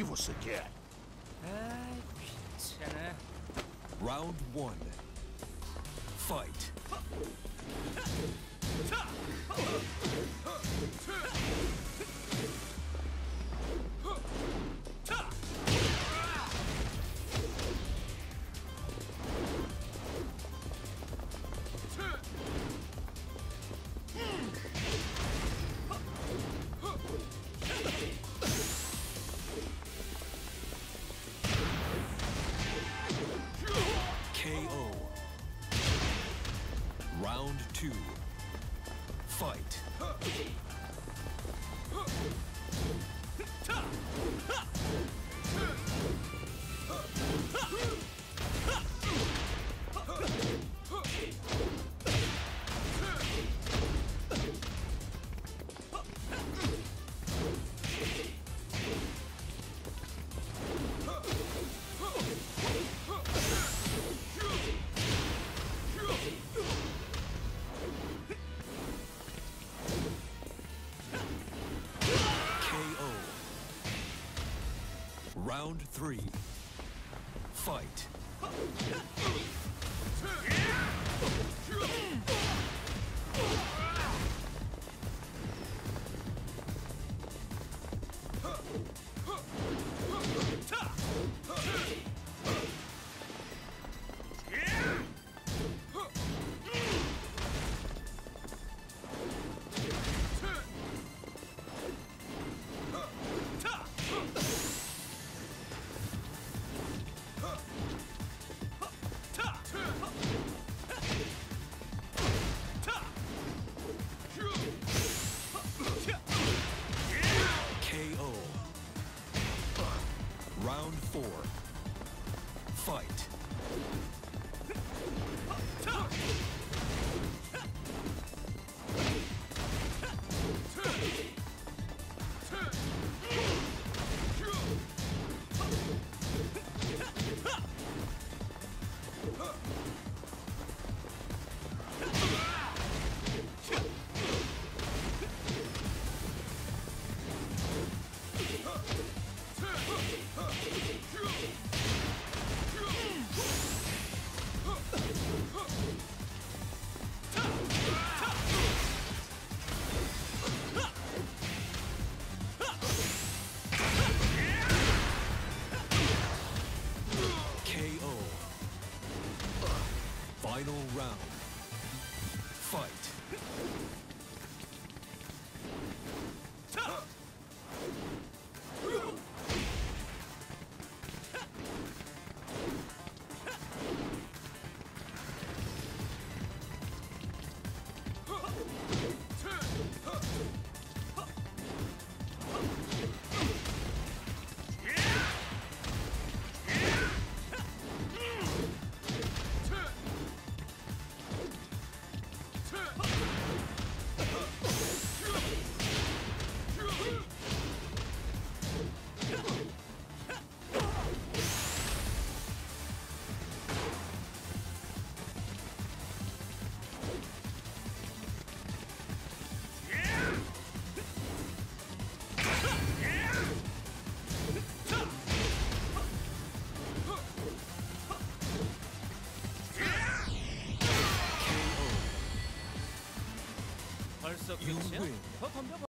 que você quer? Ai, pizza, né? Round one. Fight. Round two. Fight. Round three. Fight. Fight. Final round. Fight. 음, 있어. 교체. 네. 더 덤벼.